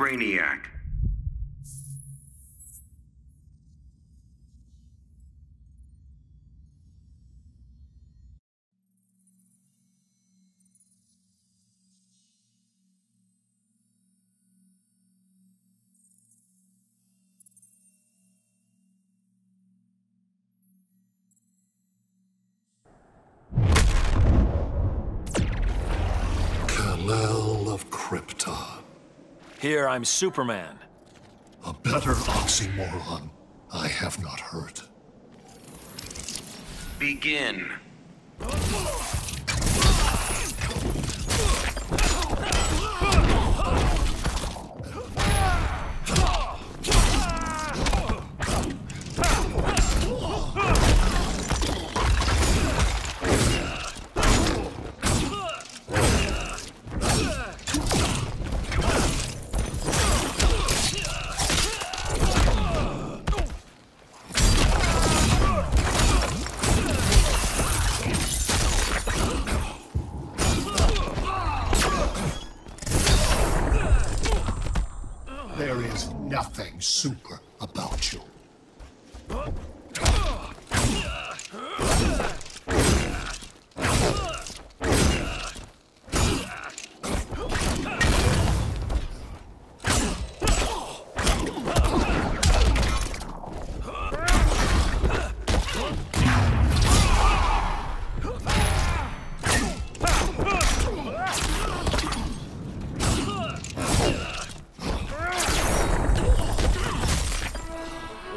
Brainiac. Kal-El of Krypton. Here, I'm Superman. A better oxymoron I have not heard. Begin. Nothing super about you.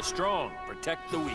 Strong protect the weak.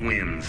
Wins.